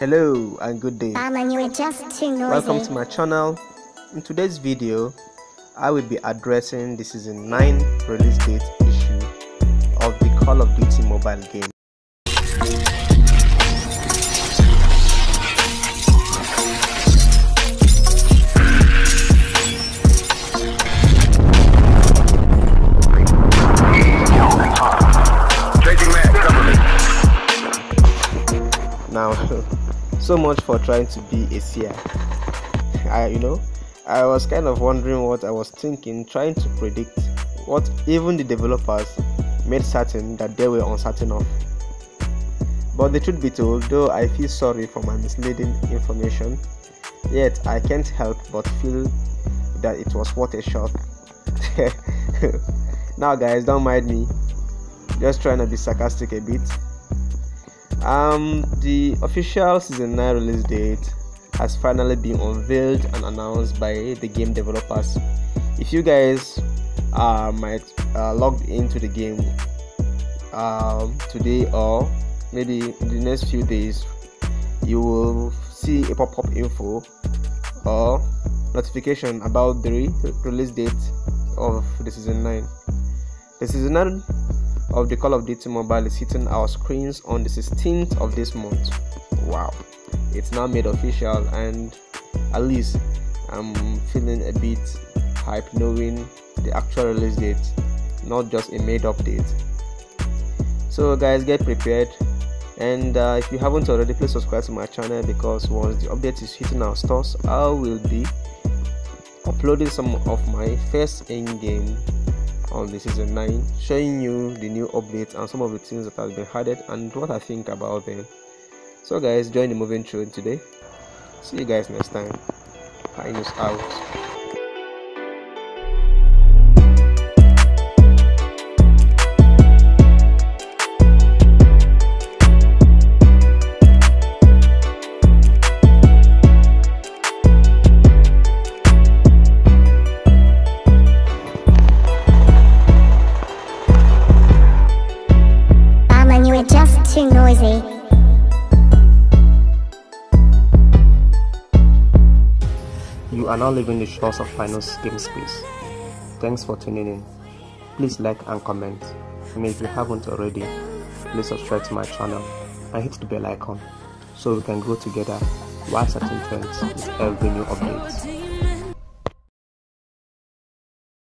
Hello and good day. Um, you just too noisy. Welcome to my channel. In today's video, I will be addressing the season 9 release date issue of the Call of Duty mobile game. Now, so much for trying to be a seer. I, you know, I was kind of wondering what I was thinking, trying to predict what even the developers made certain that they were uncertain of. But the truth be told, though I feel sorry for my misleading information, yet I can't help but feel that it was worth a shot. now, guys, don't mind me, just trying to be sarcastic a bit. Um, the official season 9 release date has finally been unveiled and announced by the game developers. If you guys uh, might uh, logged into the game um, today or maybe in the next few days, you will see a pop-up info or notification about the re- release date of the season 9. The season 9 of the Call of Duty Mobile is hitting our screens on the 16th of this month. Wow, it's now made official, and at least I'm feeling a bit hype knowing the actual release date, not just a made up date. So, guys, get prepared. And uh, if you haven't already, please subscribe to my channel because once the update is hitting our stores, I will be uploading some of my first in game on the season 9 showing you the new updates and some of the things that have been added and what i think about them. So guys join the moving through today. See you guys next time. Pinus out too noisy. you are now leaving the shores of Pinus Game Space. Thanks for tuning in. Please like and comment. And if you haven't already, please subscribe to my channel and hit the bell icon so we can grow together while setting trends with every new update.